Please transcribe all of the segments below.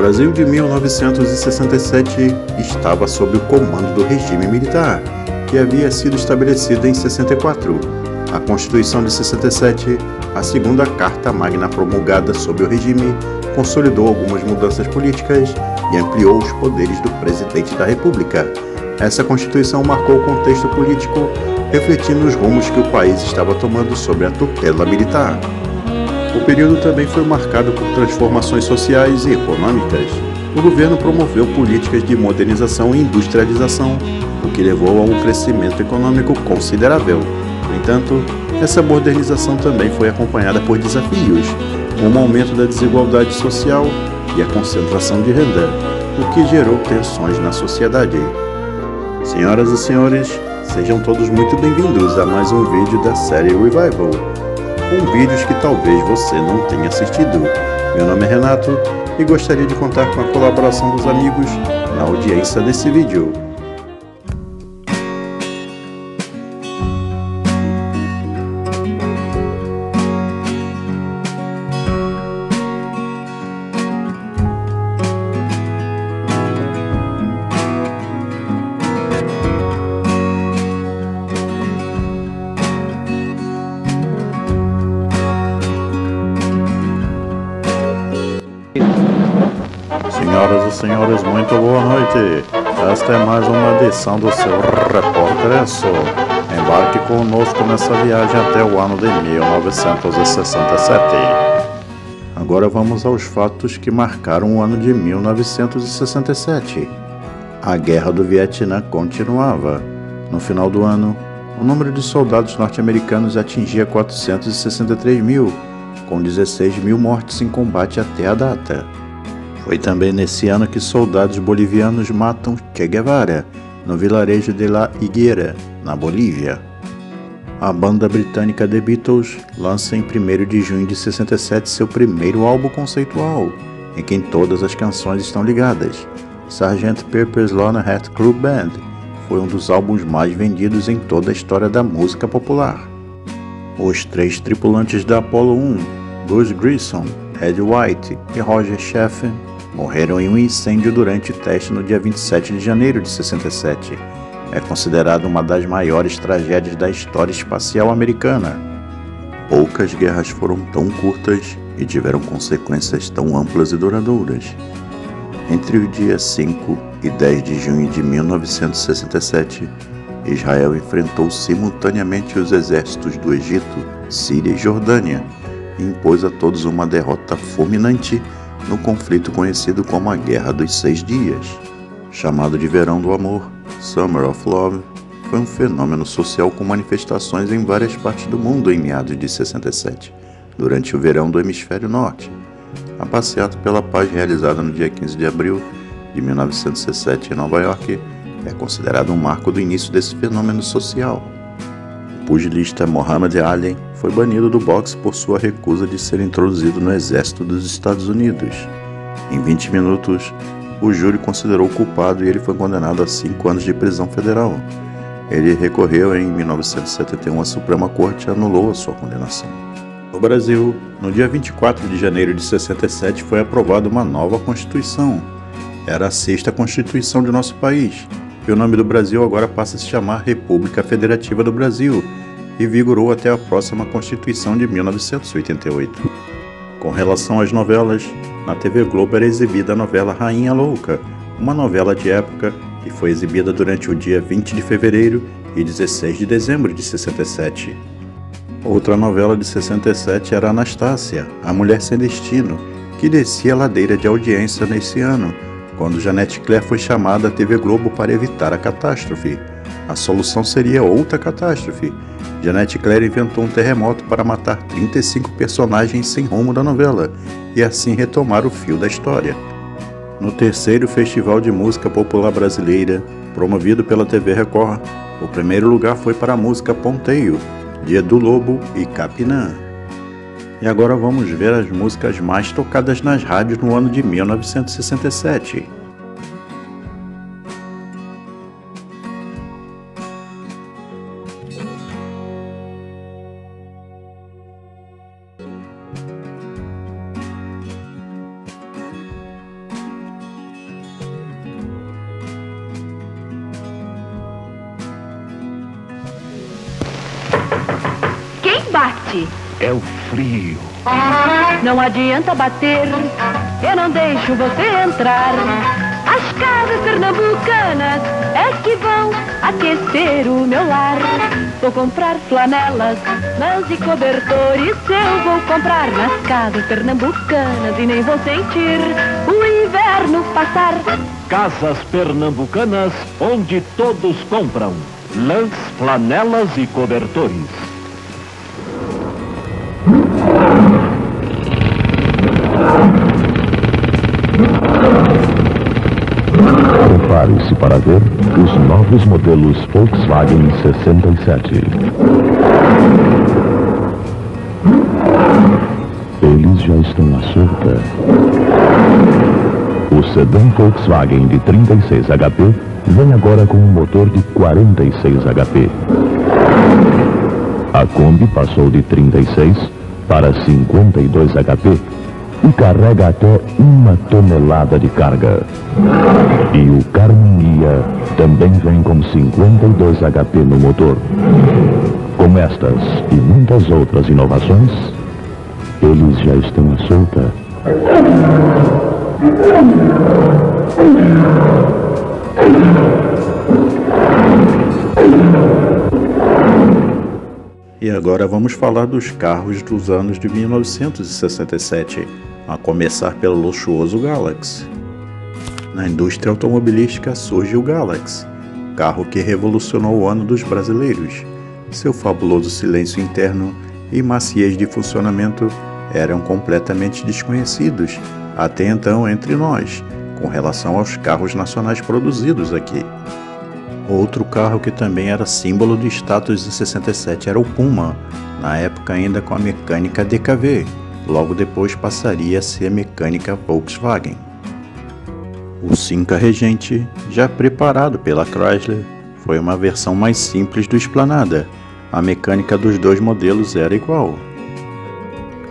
Brasil de 1967 estava sob o comando do regime militar, que havia sido estabelecido em 64. A Constituição de 67, a segunda Carta Magna promulgada sob o regime, consolidou algumas mudanças políticas e ampliou os poderes do presidente da República. Essa Constituição marcou o contexto político, refletindo os rumos que o país estava tomando sob a tutela militar. O período também foi marcado por transformações sociais e econômicas. O governo promoveu políticas de modernização e industrialização, o que levou a um crescimento econômico considerável. No entanto, essa modernização também foi acompanhada por desafios, como o aumento da desigualdade social e a concentração de renda, o que gerou tensões na sociedade. Senhoras e senhores, sejam todos muito bem-vindos a mais um vídeo da série Revival com vídeos que talvez você não tenha assistido. Meu nome é Renato e gostaria de contar com a colaboração dos amigos na audiência desse vídeo. Senhoras e senhores, muito boa noite. Esta é mais uma edição do seu Repórter Esso. Embarque conosco nessa viagem até o ano de 1967. Agora vamos aos fatos que marcaram o ano de 1967. A Guerra do Vietnã continuava. No final do ano, o número de soldados norte-americanos atingia 463 mil, com 16 mil mortes em combate até a data. Foi também nesse ano que soldados bolivianos matam Che Guevara no vilarejo de La Higuera, na Bolívia. A banda britânica The Beatles lança em 1 de junho de 67 seu primeiro álbum conceitual, em que todas as canções estão ligadas. Sgt. Pepper's Lonely Hearts Club Band foi um dos álbuns mais vendidos em toda a história da música popular. Os três tripulantes da Apollo 1, Bruce Grissom, Ed White e Roger Sheffer, morreram em um incêndio durante o teste no dia 27 de janeiro de 67. É considerado uma das maiores tragédias da história espacial americana. Poucas guerras foram tão curtas e tiveram consequências tão amplas e duradouras. Entre os dias 5 e 10 de junho de 1967, Israel enfrentou simultaneamente os exércitos do Egito, Síria e Jordânia e impôs a todos uma derrota fulminante no conflito conhecido como a Guerra dos Seis Dias. Chamado de Verão do Amor, Summer of Love, foi um fenômeno social com manifestações em várias partes do mundo em meados de 67, durante o verão do hemisfério norte. A passeata pela paz realizada no dia 15 de abril de 1967 em Nova York é considerado um marco do início desse fenômeno social. O pugilista Muhammad Ali foi banido do boxe por sua recusa de ser introduzido no exército dos Estados Unidos. Em 20 minutos, o júri considerou culpado e ele foi condenado a cinco anos de prisão federal. Ele recorreu em 1971 à Suprema Corte e anulou a sua condenação. No Brasil, no dia 24 de janeiro de 67 foi aprovada uma nova Constituição. Era a sexta Constituição de nosso país, e o nome do Brasil agora passa a se chamar República Federativa do Brasil, e vigorou até a próxima Constituição de 1988. Com relação às novelas, na TV Globo era exibida a novela Rainha Louca, uma novela de época que foi exibida durante o dia 20 de fevereiro e 16 de dezembro de 67. Outra novela de 67 era Anastácia, a Mulher Sem Destino, que descia a ladeira de audiência nesse ano, quando Janete Claire foi chamada à TV Globo para evitar a catástrofe. A solução seria outra catástrofe. Janete Claire inventou um terremoto para matar 35 personagens sem rumo da novela e assim retomar o fio da história. No terceiro Festival de Música Popular Brasileira, promovido pela TV Record, o primeiro lugar foi para a música Ponteio, Dia do Lobo e Capinã. E agora vamos ver as músicas mais tocadas nas rádios no ano de 1967. Bate? É o frio. Não adianta bater, eu não deixo você entrar. As casas pernambucanas é que vão aquecer o meu lar. Vou comprar flanelas, lãs e cobertores. Eu vou comprar nas casas pernambucanas e nem vou sentir o inverno passar. Casas pernambucanas, onde todos compram lãs, flanelas e cobertores. Prepare-se para ver os novos modelos Volkswagen 67. Eles já estão à solta. O sedã Volkswagen de 36 HP vem agora com um motor de 46 HP. A Kombi passou de 36 para 52 HP e carrega até uma tonelada de carga. E o Carmania também vem com 52 HP no motor. Com estas e muitas outras inovações, eles já estão à solta. E agora vamos falar dos carros dos anos de 1967 a começar pelo luxuoso Galaxy. Na indústria automobilística surge o Galaxy, carro que revolucionou o ano dos brasileiros. Seu fabuloso silêncio interno e maciez de funcionamento eram completamente desconhecidos até então entre nós, com relação aos carros nacionais produzidos aqui. Outro carro que também era símbolo de status em 67 era o Puma, na época ainda com a mecânica DKV, Logo depois passaria a ser mecânica Volkswagen. O Cinca Regente, já preparado pela Chrysler, foi uma versão mais simples do Esplanada. A mecânica dos dois modelos era igual.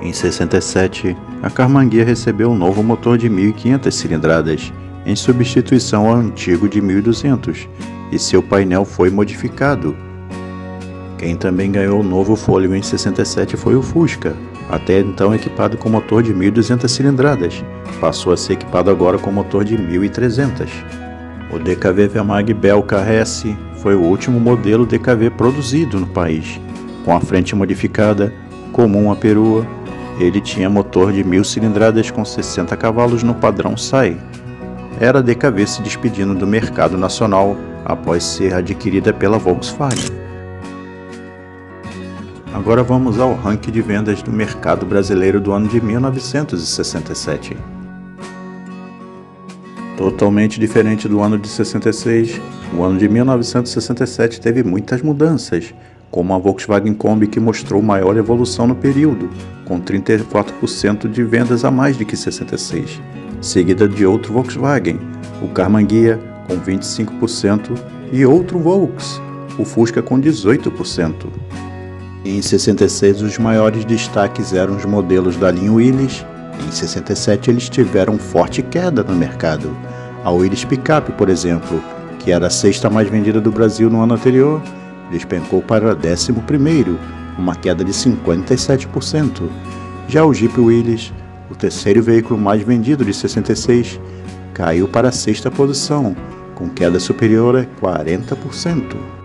Em 67, a Carmanguia recebeu um novo motor de 1.500 cilindradas, em substituição ao antigo de 1.200, e seu painel foi modificado. Quem também ganhou o novo fôlego em 67 foi o Fusca, até então equipado com motor de 1.200 cilindradas, passou a ser equipado agora com motor de 1.300. O DKV Vermag Belka S foi o último modelo DKV produzido no país. Com a frente modificada, comum à perua, ele tinha motor de 1.000 cilindradas com 60 cavalos no padrão SAI. Era DKV se despedindo do mercado nacional após ser adquirida pela Volkswagen. Agora vamos ao ranking de vendas do mercado brasileiro do ano de 1967. Totalmente diferente do ano de 66, o ano de 1967 teve muitas mudanças, como a Volkswagen Kombi que mostrou maior evolução no período, com 34% de vendas a mais do que 66, seguida de outro Volkswagen, o Carmanguia com 25% e outro Volks, o Fusca com 18%. Em 66, os maiores destaques eram os modelos da linha Willys. Em 67, eles tiveram forte queda no mercado. A Willys Pickup, por exemplo, que era a sexta mais vendida do Brasil no ano anterior, despencou para 11 uma queda de 57%. Já o Jeep Willys, o terceiro veículo mais vendido de 66, caiu para a sexta posição, com queda superior a 40%.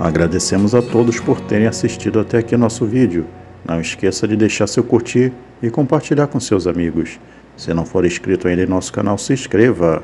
Agradecemos a todos por terem assistido até aqui nosso vídeo. Não esqueça de deixar seu curtir e compartilhar com seus amigos. Se não for inscrito ainda em nosso canal, se inscreva